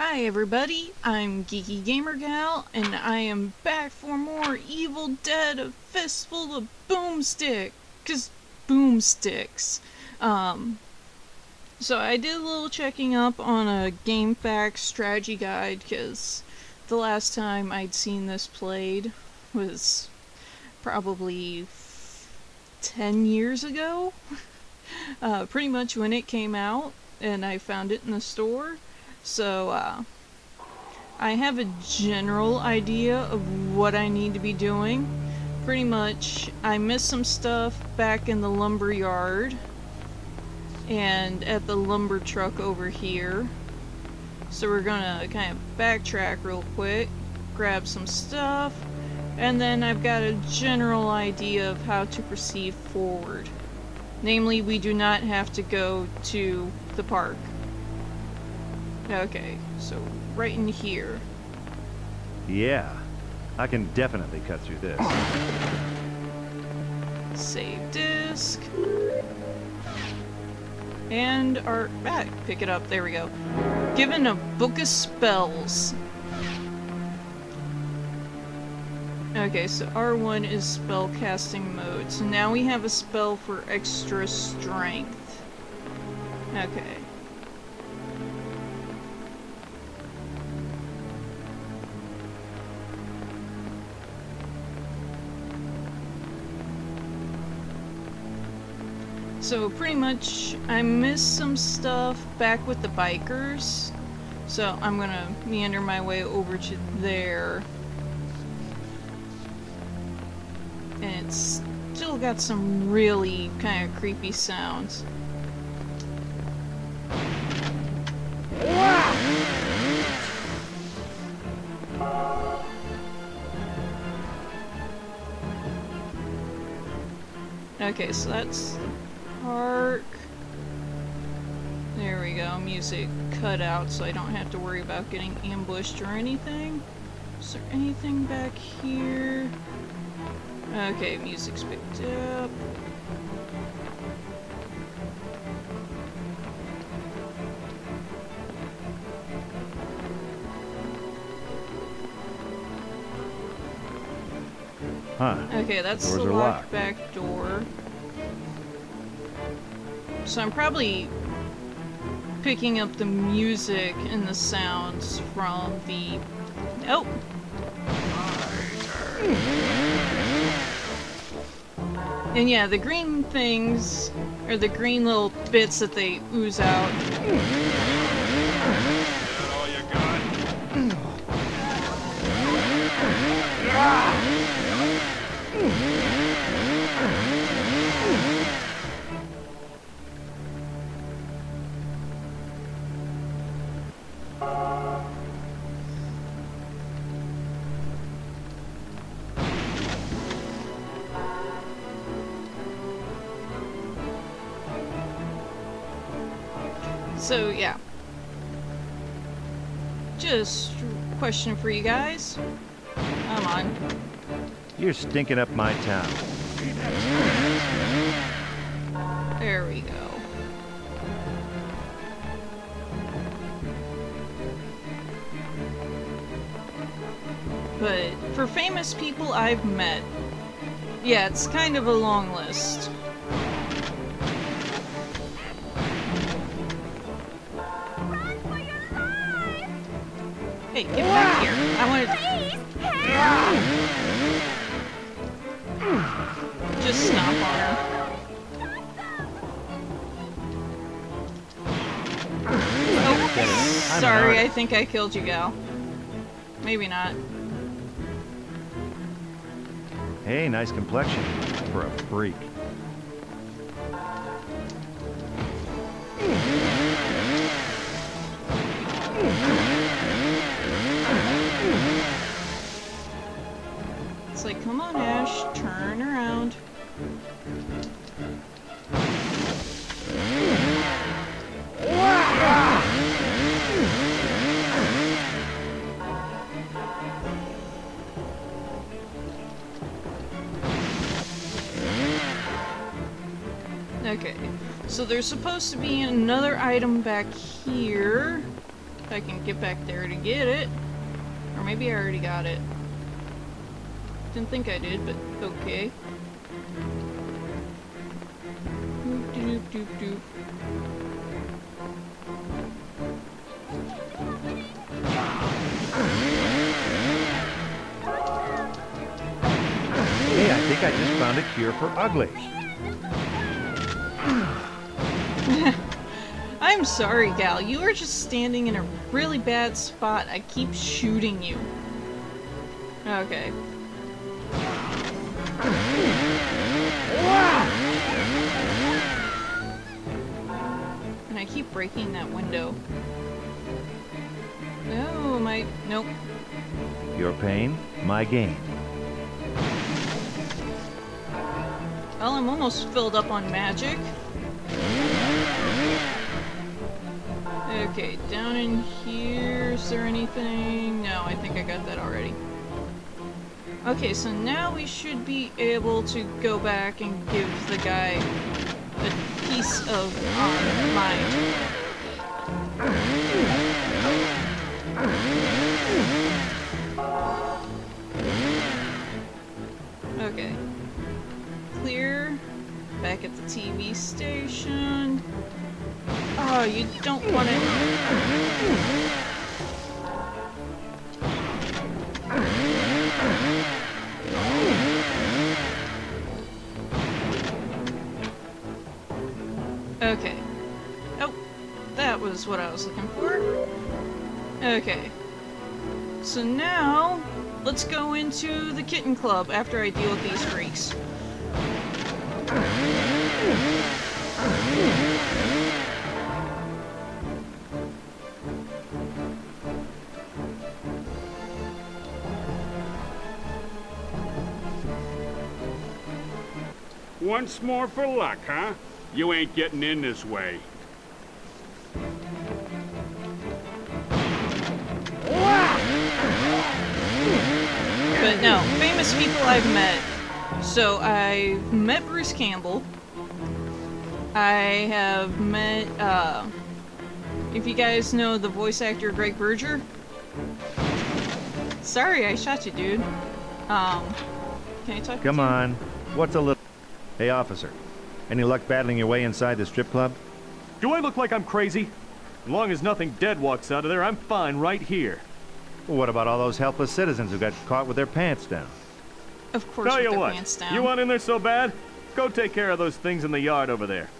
Hi everybody, I'm Geeky Gamer Gal, and I am back for more Evil Dead: A Fistful of Boomstick, cause boomsticks. Um, so I did a little checking up on a GameFAQs strategy guide, cause the last time I'd seen this played was probably 10 years ago. uh, pretty much when it came out, and I found it in the store. So, uh, I have a general idea of what I need to be doing. Pretty much, I missed some stuff back in the lumber yard and at the lumber truck over here. So we're gonna kind of backtrack real quick, grab some stuff, and then I've got a general idea of how to proceed forward. Namely, we do not have to go to the park. Okay, so right in here. Yeah, I can definitely cut through this. Save disk. And our... back. pick it up, there we go. Given a book of spells. Okay, so R1 is spell casting mode. So now we have a spell for extra strength. Okay. So pretty much I missed some stuff back with the bikers. So I'm gonna meander my way over to there. And it's still got some really kind of creepy sounds. Okay, so that's park. There we go, music cut out so I don't have to worry about getting ambushed or anything. Is there anything back here? Okay, music's picked up. Huh. Okay, that's Doors the locked locked. back door. So I'm probably picking up the music and the sounds from the... Oh! And yeah, the green things, or the green little bits that they ooze out. So yeah. Just a question for you guys. Come on. You're stinking up my town. There we go. But for famous people I've met, yeah, it's kind of a long list. Hey, get back here. I want to just stomp on her. Oh, sorry. I think I killed you, gal. Maybe not. Hey, nice complexion for a freak. Turn around. Okay, so there's supposed to be another item back here. If I can get back there to get it. Or maybe I already got it. Didn't think I did, but okay. Doop, doop, doop, doop. Hey, I think I just found a cure for ugly. I'm sorry, gal. You are just standing in a really bad spot. I keep shooting you. Okay. And I keep breaking that window. No, my... Nope. Your pain, my gain. Well, I'm almost filled up on magic. Okay, down in here, is there anything? No, I think I got that already. Okay, so now we should be able to go back and give the guy a piece of our mind. Okay. Clear. Back at the TV station. Oh, you don't want to. Okay. So now, let's go into the kitten club after I deal with these freaks. Once more for luck, huh? You ain't getting in this way. But no, famous people I've met. So I've met Bruce Campbell. I have met, uh, if you guys know the voice actor Gregg Berger. Sorry, I shot you, dude. Um, can I talk Come to you? on. What's a little... Hey, officer. Any luck battling your way inside the strip club? Do I look like I'm crazy? As long as nothing dead walks out of there, I'm fine right here. What about all those helpless citizens who got caught with their pants down? Of course, Tell with you their what, pants down. you want in there so bad? Go take care of those things in the yard over there.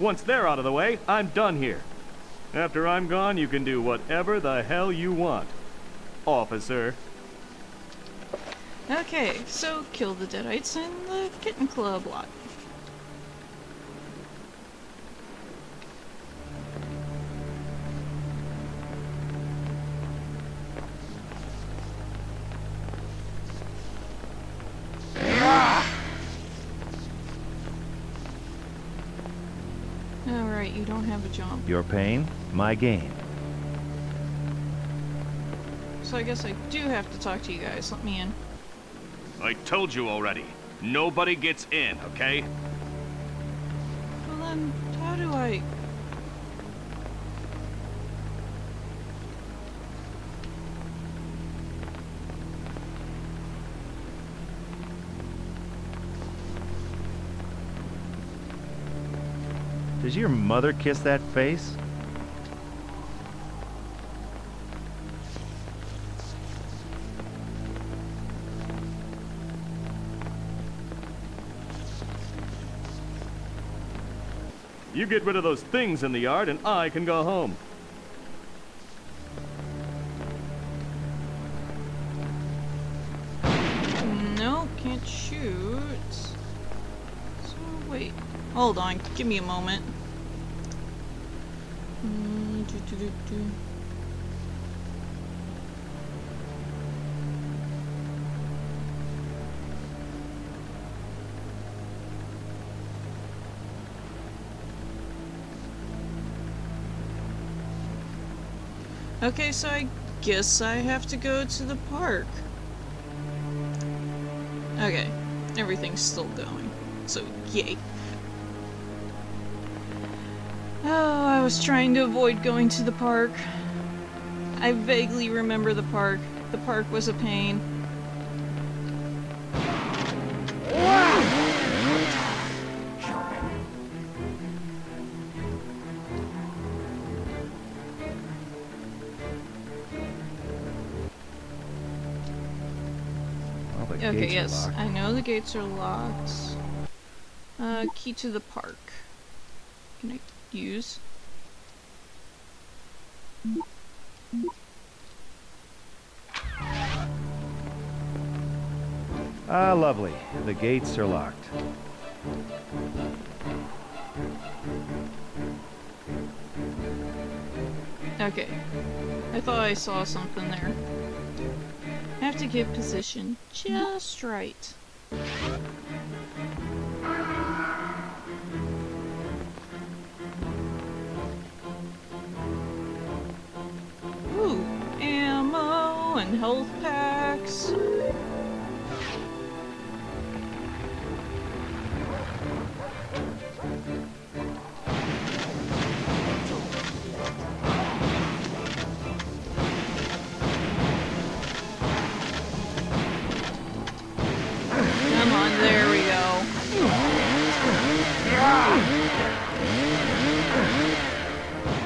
Once they're out of the way, I'm done here. After I'm gone, you can do whatever the hell you want. Officer. Okay, so kill the Deadites in the Kitten Club lot. Alright, you don't have a jump. Your pain, my gain. So I guess I do have to talk to you guys. Let me in. I told you already. Nobody gets in, okay? Well then, how do I... Does your mother kiss that face? You get rid of those things in the yard and I can go home. No, can't shoot. So, wait. Hold on, give me a moment. Do, do, do. Okay, so I guess I have to go to the park. Okay, everything's still going. So, yay. I was trying to avoid going to the park. I vaguely remember the park. The park was a pain. Okay, yes. I know the gates are locked. Uh, key to the park. Can I use? Ah, lovely. The gates are locked. Okay. I thought I saw something there. I have to get position just right.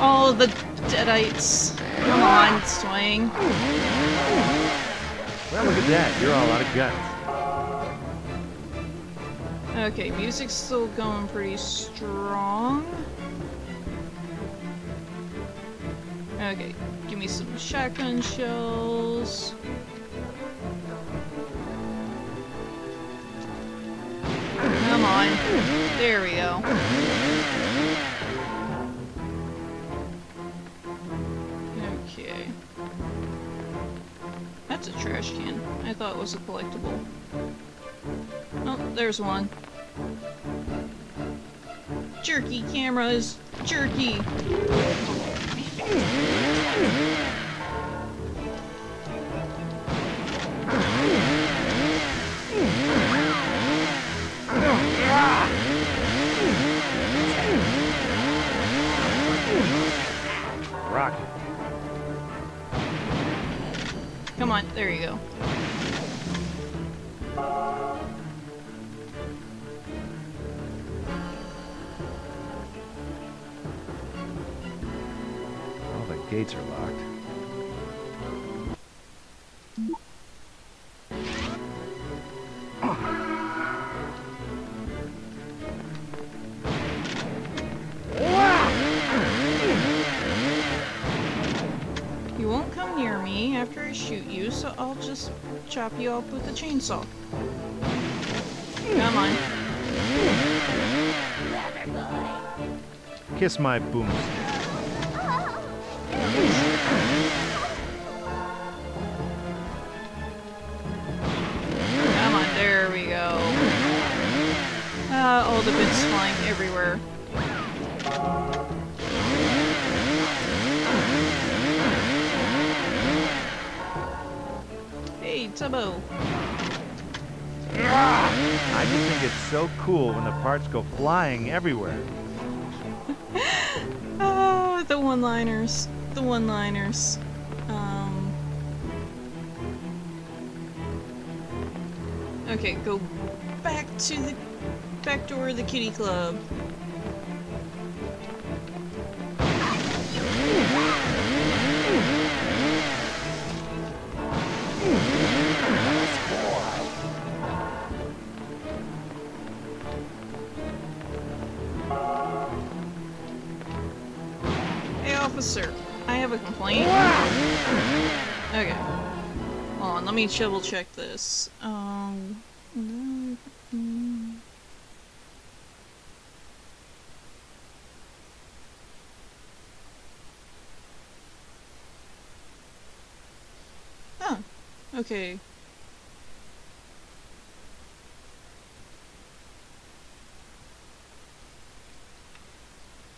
Oh, the deadites. Come on, swing. Well, look at that. You're all out of guns. Okay, music's still going pretty strong. Okay, give me some shotgun shells. Come on. There we go. Can. I thought it was a collectible. Oh, there's one. Jerky cameras. Jerky. On, there you go. All the gates are locked. You won't come near me after I shoot you, so I'll just chop you up with a chainsaw. Come on. Kiss my boom. Come on, there we go. Ah, all the bits flying everywhere. Tubbo. I just think it's so cool when the parts go flying everywhere. Oh, the one-liners. The one-liners. Um. Okay, go back to the back door of the kitty club. Officer. I have a complaint. Okay. Hold on, let me double check this. Um. Oh, okay.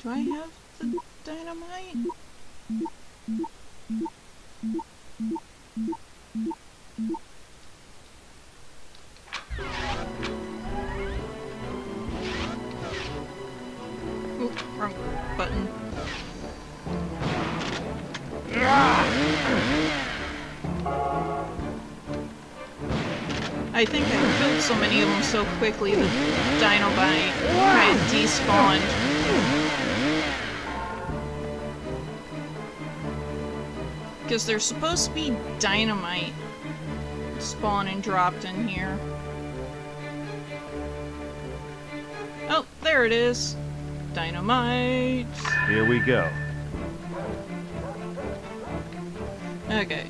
Do I have the dynamite? oh wrong button. I think i killed so quickly that Because there's supposed to be dynamite spawn and dropped in here. Oh, there it is. Dynamite. Here we go. Okay.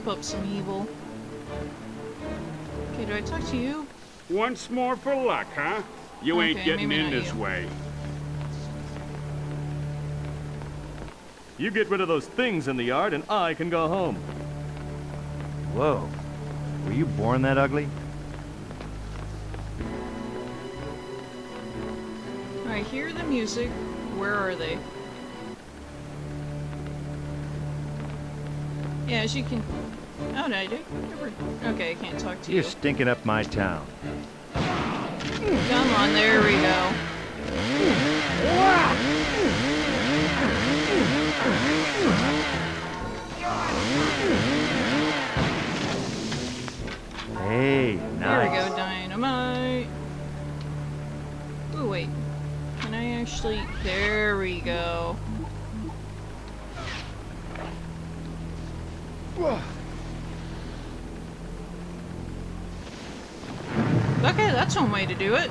Rip up some evil. Okay, do I talk to you? Once more for luck, huh? You ain't getting in not this you. way. You get rid of those things in the yard and I can go home. Whoa. Were you born that ugly? I hear the music. Where are they? Yeah, as you can. Oh, no? Never- Okay, I can't talk to You're you. stinking up my town. Come on, there we go. Hey, nice. There we go, dynamite. Ooh, wait. Can I actually... There we go. Okay, that's one way to do it.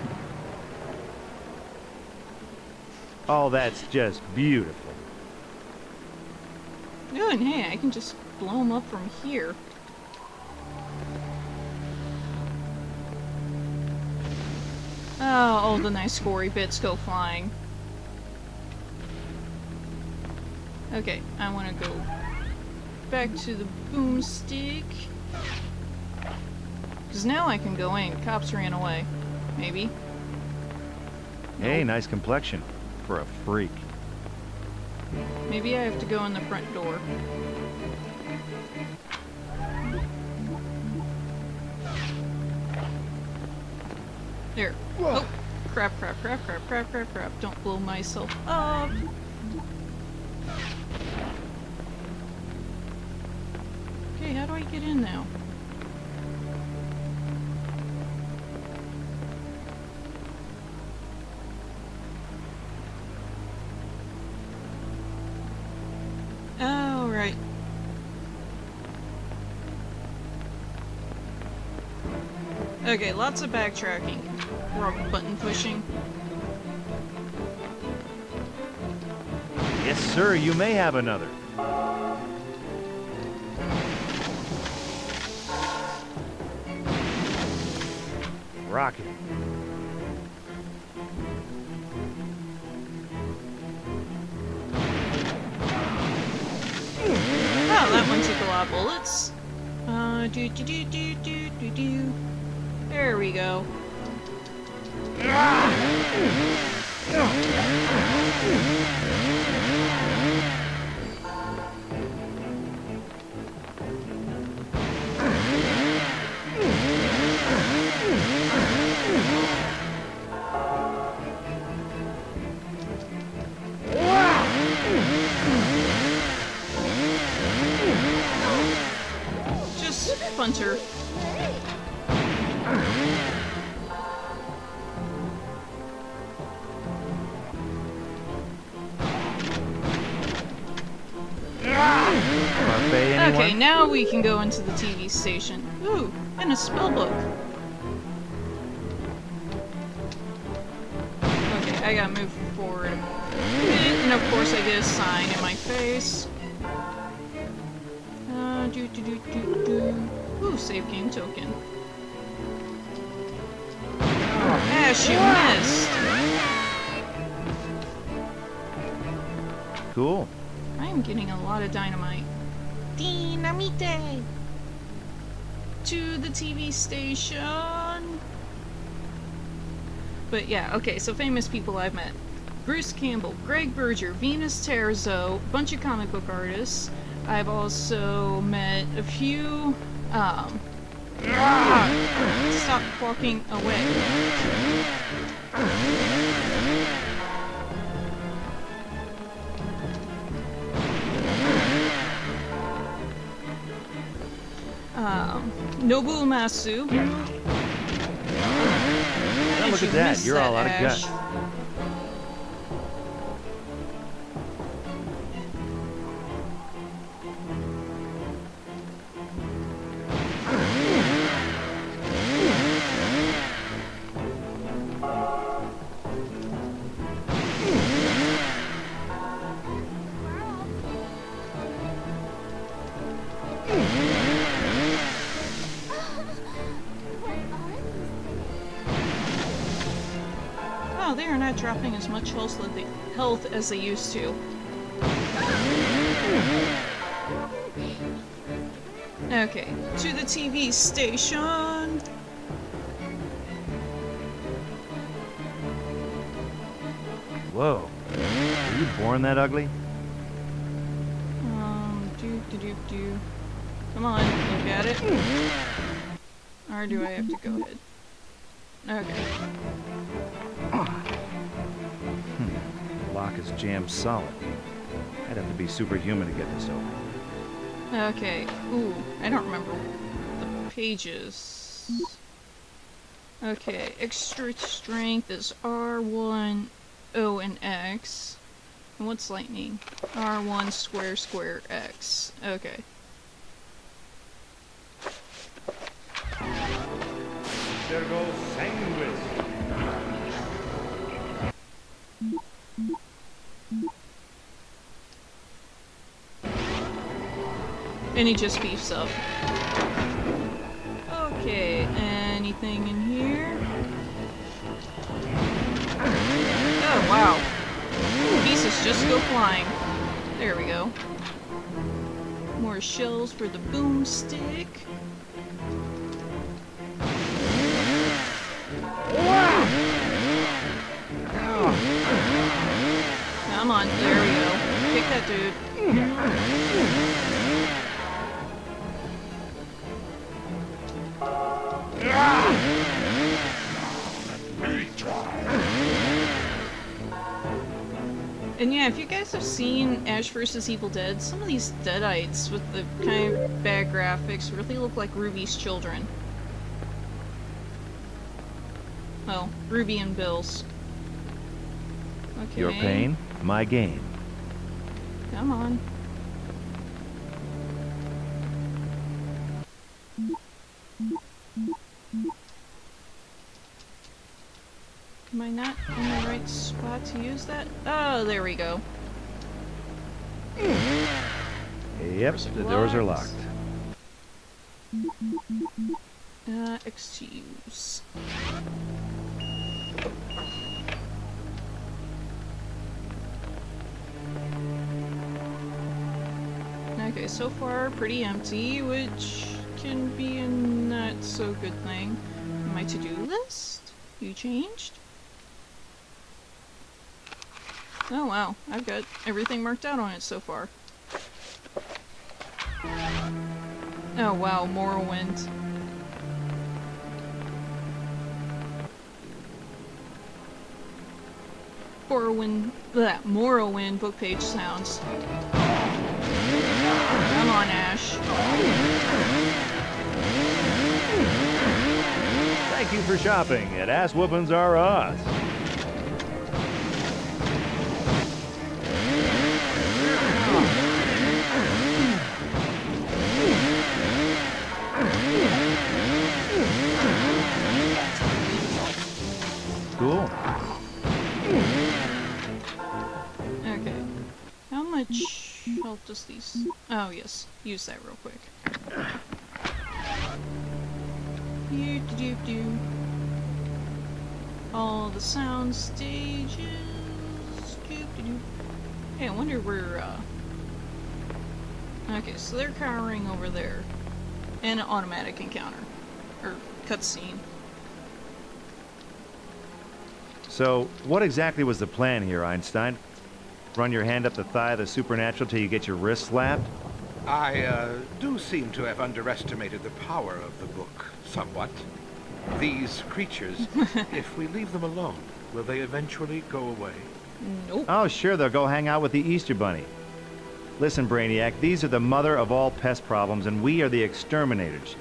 Oh, that's just beautiful. Oh, and hey, I can just blow them up from here. Oh, all the nice scory bits go flying. Okay, I want to go back to the boomstick. Because now I can go in. Cops ran away. Maybe. Hey, nice complexion. For a freak. Maybe I have to go in the front door. There. Oh! Crap, crap, crap, crap, crap, crap, crap. Don't blow myself up. Okay, how do I get in now? Okay, lots of backtracking. Or button pushing. Yes, sir, you may have another. Rocket. Oh, that one took a lot of bullets. Uh, do do do do do do do. There we go. Ah! Okay, now we can go into the TV station. Ooh, and a spell book. Okay, I gotta move forward. And of course I get a sign in my face. Uh, do do do do do. Ooh, save game token. Ash, you missed! Cool. I'm getting a lot of dynamite. Dynamite! To the TV station! But yeah, okay, so famous people I've met. Bruce Campbell, Gregg Berger, Venus Terzo, bunch of comic book artists. I've also met a few, um, ah, stop walking away. Nobuo Uematsu. Now look at that. You're all out of guts. Dropping as much health as they, health as they used to. Okay, to the TV station. Whoa. Were you born that ugly? Um. Come on, look at it. Or do I have to go ahead? Okay. Lock is jammed solid. I'd have to be superhuman to get this open. Okay. Ooh, I don't remember the pages. Okay, extra strength is R1, O, and X. And what's lightning? R1 square square X. Okay. There goes Sanguis. And he just beefs up. Okay, anything in here? Oh, wow. Pieces just go flying. There we go. More shells for the boomstick. Come on, there we go. Kick that dude. And yeah, if you guys have seen Ash vs. Evil Dead, some of these Deadites with the kind of bad graphics really look like Ruby's children. Well, Ruby and Bill's. Okay. Your pain, my game. Come on. Am I not in the right spot to use that? Oh, there we go. Yep, the doors are locked. Uh, excuse. Okay, so far pretty empty, which can be a not so good thing. My to-do list? You changed? Oh wow, I've got everything marked out on it so far. Oh wow, Morrowind. Morrowind, that Morrowind book page sounds. Come on, Ash. Thank you for shopping at Ass Whoopins R Us. Cool. Much health does these... Oh, yes. Use that real quick. All the sound stages. Hey, I wonder where uh, Okay, so they're cowering over there. And an automatic encounter. Or cutscene. So, what exactly was the plan here, Einstein? Run your hand up the thigh of the supernatural till you get your wrist slapped? I uh, do seem to have underestimated the power of the book somewhat. These creatures, if we leave them alone, will they eventually go away? Nope. Oh, sure, they'll go hang out with the Easter Bunny. Listen, Brainiac, these are the mother of all pest problems, and we are the exterminators.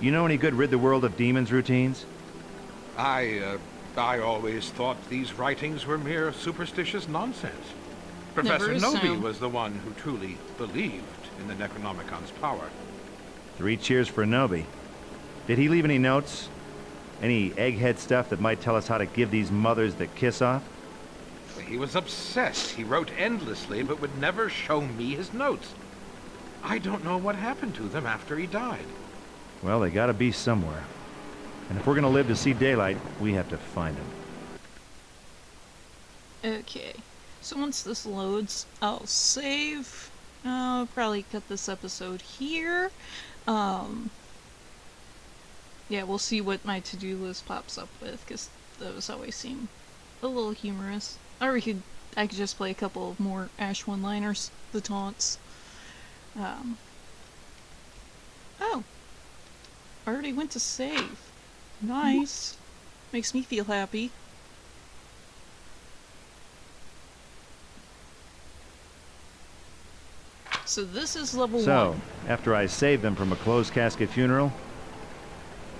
You know any good rid the world of demons routines? I, uh, I always thought these writings were mere superstitious nonsense. Professor Novi Knowby was the one who truly believed in the Necronomicon's power. Three cheers for Novi. Did he leave any notes? Any egghead stuff that might tell us how to give these mothers the kiss off? He was obsessed. He wrote endlessly, but would never show me his notes. I don't know what happened to them after he died. Well, they gotta be somewhere. And if we're gonna live to see daylight, we have to find them. Okay. So once this loads, I'll save. I'll probably cut this episode here. Um, yeah, we'll see what my to-do list pops up with, because those always seem a little humorous. Or we could, I could just play a couple more Ash one-liners, the taunts. Um, oh, already went to save. Nice. Makes me feel happy. So this is level So, one. after I saved them from a closed casket funeral,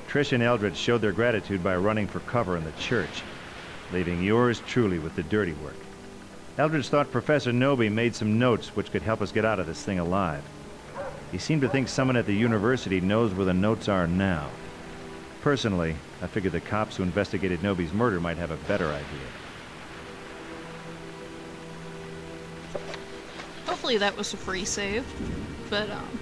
Trish and Eldred showed their gratitude by running for cover in the church, leaving yours truly with the dirty work. Eldridge thought Professor Knowby made some notes which could help us get out of this thing alive. He seemed to think someone at the university knows where the notes are now. Personally, I figured the cops who investigated Knowby's murder might have a better idea. Hopefully that was a free save. But um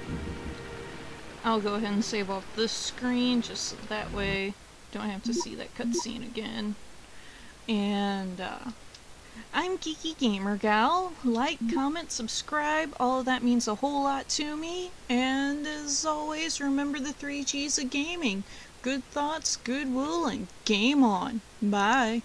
I'll go ahead and save off this screen just so that way don't have to see that cutscene again. And uh I'm Geeky Gamer Gal. Like, comment, subscribe. All of that means a whole lot to me. And as always, remember the three G's of gaming. Good thoughts, goodwill, and game on. Bye.